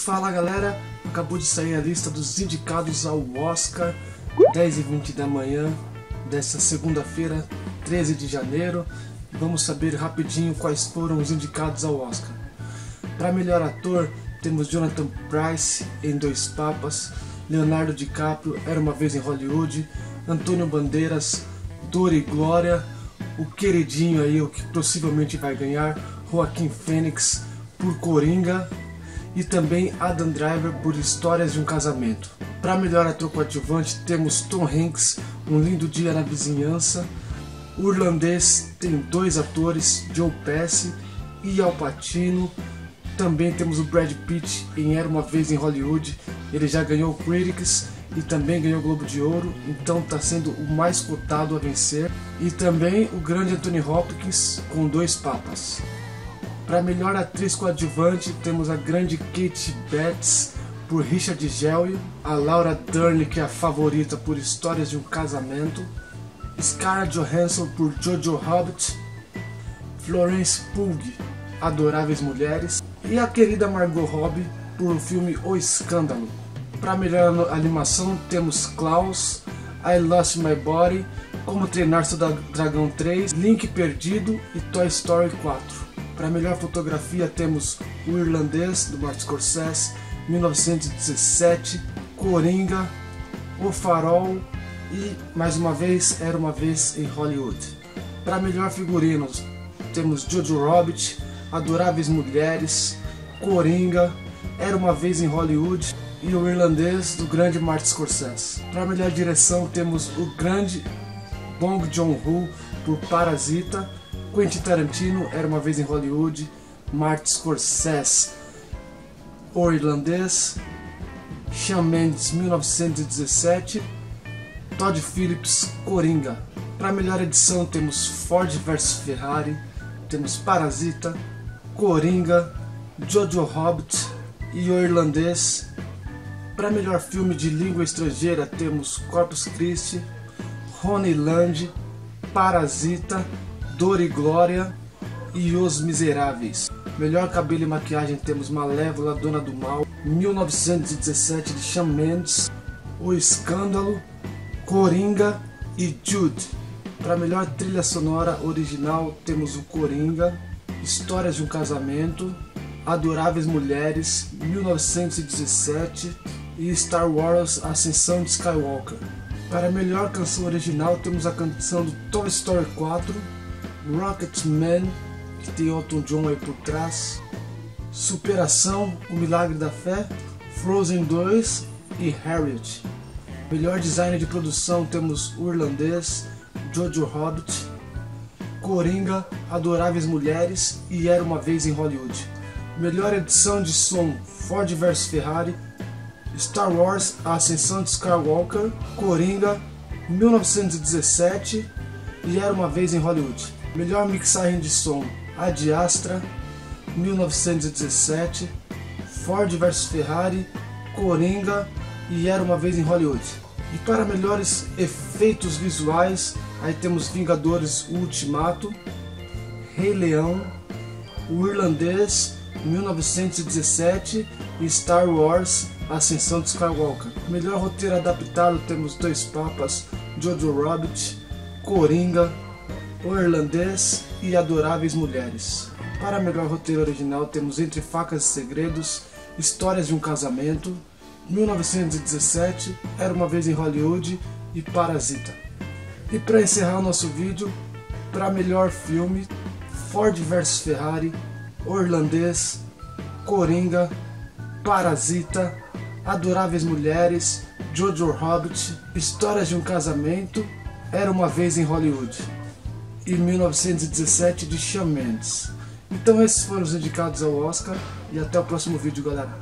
Fala galera, acabou de sair a lista dos indicados ao Oscar 10 e 20 da manhã dessa segunda-feira, 13 de janeiro. Vamos saber rapidinho quais foram os indicados ao Oscar. Para melhor ator, temos Jonathan Price em Dois Papas, Leonardo DiCaprio, Era uma Vez em Hollywood, Antônio Bandeiras, Dor e Glória, o queridinho aí, o que possivelmente vai ganhar, Joaquim Fênix por Coringa e também Adam Driver por Histórias de um Casamento. Para melhor ator coadjuvante temos Tom Hanks, Um Lindo Dia na Vizinhança, o irlandês tem dois atores, Joe Pesci e Al Pacino. Também temos o Brad Pitt em Era Uma Vez em Hollywood, ele já ganhou o Critics e também ganhou o Globo de Ouro, então está sendo o mais cotado a vencer. E também o grande Anthony Hopkins com Dois Papas. Para melhor atriz coadjuvante, temos a grande Kate Betts por Richard Gelio, a Laura Dern, que é a favorita por Histórias de um Casamento, Scarlett Johansson por Jojo Rabbit, Florence Pugh, Adoráveis Mulheres, e a querida Margot Robbie por o filme O Escândalo. Para melhor animação, temos Klaus, I Lost My Body, Como Treinar Seu Dragão 3, Link Perdido e Toy Story 4. Para melhor fotografia temos O Irlandês, do Martin Scorsese, 1917, Coringa, O Farol e, mais uma vez, Era Uma Vez em Hollywood. Para melhor figurinos temos Jojo Rabbit, Adoráveis Mulheres, Coringa, Era Uma Vez em Hollywood e O Irlandês, do grande Martin Scorsese. Para melhor direção temos o grande Bong Joon-ho por Parasita, Quentin Tarantino, Era Uma Vez em Hollywood, Martin Scorsese, O Irlandês, Shawn Mendes, 1917, Todd Phillips, Coringa. Para melhor edição temos Ford vs Ferrari, temos Parasita, Coringa, Jojo Rabbit e O Irlandês. Para melhor filme de língua estrangeira temos Corpus Christi, Honeyland, Parasita, Dor e Glória e Os Miseráveis. Melhor cabelo e maquiagem temos Malévola, Dona do Mal, 1917 de Shawn Mendes, O Escândalo, Coringa e Jude. Para melhor trilha sonora original temos o Coringa, Histórias de um Casamento, Adoráveis Mulheres, 1917 e Star Wars Ascensão de Skywalker. Para melhor canção original temos a canção do Toy Story 4, Rocketman, que tem Elton John aí por trás, Superação, O Milagre da Fé, Frozen 2 e Harriet. Melhor design de produção temos O Irlandês, Jojo Rabbit, Coringa, Adoráveis Mulheres e Era Uma Vez em Hollywood. Melhor edição de som Ford vs Ferrari, Star Wars A Ascensão de Skywalker, Coringa, 1917 e Era Uma Vez em Hollywood. Melhor mixagem de som: Ad Astra, 1917, Ford vs Ferrari, Coringa e Era uma vez em Hollywood. E para melhores efeitos visuais, aí temos Vingadores Ultimato, Rei Leão, O Irlandês, 1917 e Star Wars Ascensão de Skywalker. Melhor roteiro adaptado temos Dois Papas, Jojo Rabbit, Coringa, o Irlandês e Adoráveis Mulheres. Para melhor roteiro original temos Entre Facas e Segredos, Histórias de um Casamento, 1917, Era uma Vez em Hollywood e Parasita. E para encerrar o nosso vídeo, para melhor filme, Ford vs Ferrari, O Irlandês, Coringa, Parasita, Adoráveis Mulheres, Jojo Rabbit, Histórias de um Casamento, Era uma Vez em Hollywood e 1917 de Shawn Mendes. Então esses foram os indicados ao Oscar e até o próximo vídeo galera.